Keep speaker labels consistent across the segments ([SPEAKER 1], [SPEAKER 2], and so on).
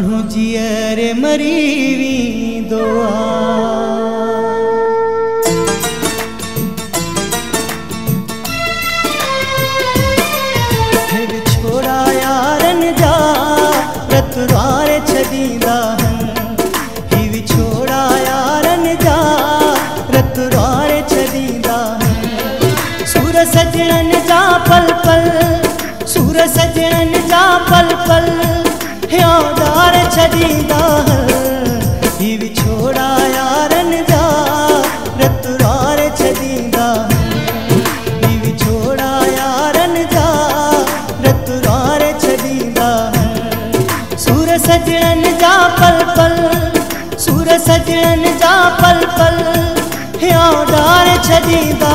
[SPEAKER 1] माण्हू जीअर मरी वेंदो आहे द्वार छॾींदा ही विछोड़ा यारन जा, रत द्वार छॾींदा सूर सजणन जा पल पल, सूर सजणन जा पल पल। ही। विछोड़ा यारन जा, रत द्वार छॾींदा ही। यारन जा सूर सजणन जा पल पल सूर सजणन जा पल पल यादार छॾींदा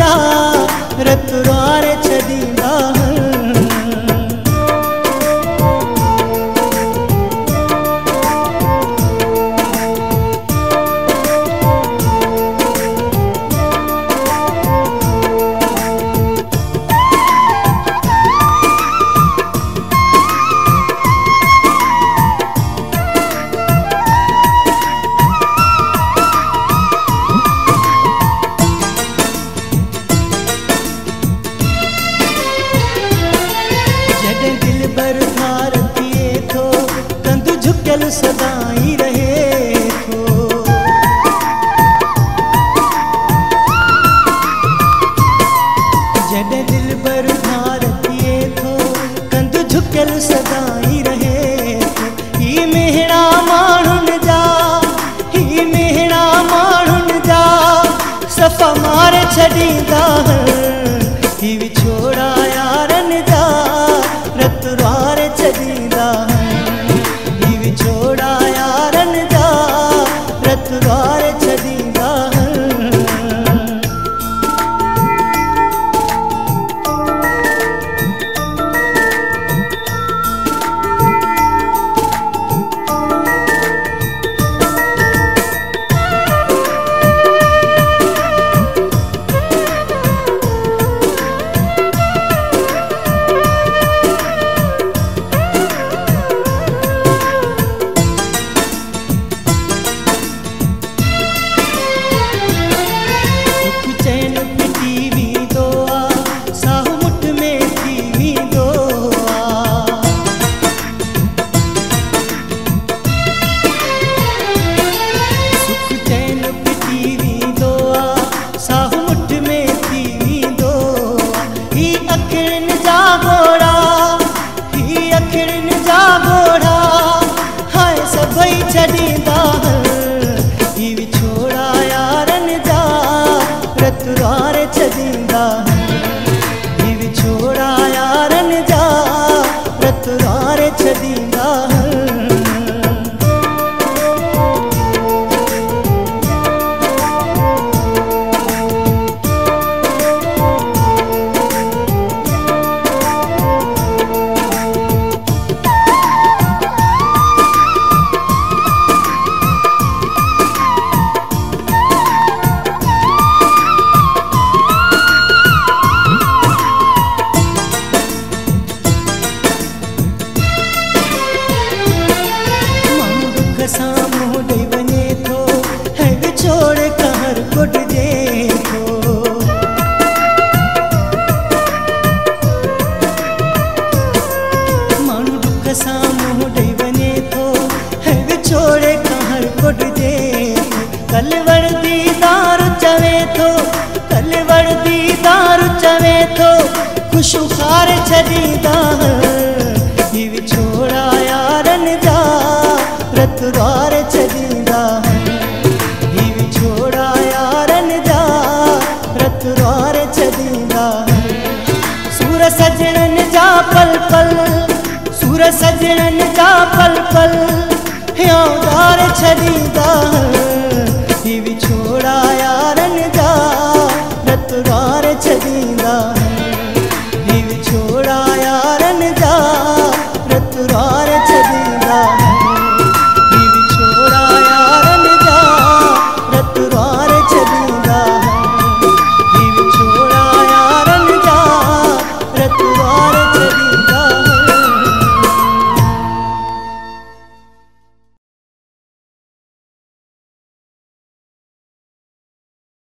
[SPEAKER 1] यारन कंध सदाई रहे थो जॾहिं दिल भर धार थिए थो कंध झुकियल सदाई रहे थो ही मेहड़ा माण्हुनि जा, ही मेहड़ा माण्हुनि जा, सफ़ा मारे छॾींदा ಶುಂಗಾರ ಛರಿದಾನ ಇವಿ ಛೋಡ ಯಾರನ್ ಜಾ ರತುರಾರ ಛರಿದಾನ ಇವಿ ಛೋಡ ಯಾರನ್ ಜಾ ರತುರಾರ ಛರಿದಾನ ಸೂರ ಸಜಣನ್ ಜಾ ಪಲ್ ಪಲ್ ಸೂರ ಸಜಣನ್ ಜಾ ಪಲ್ ಪಲ್ ಯಾವ್ದಾರ ಛರಿದಾನ